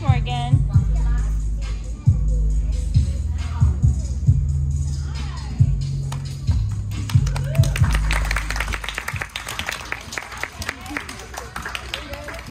Morgan.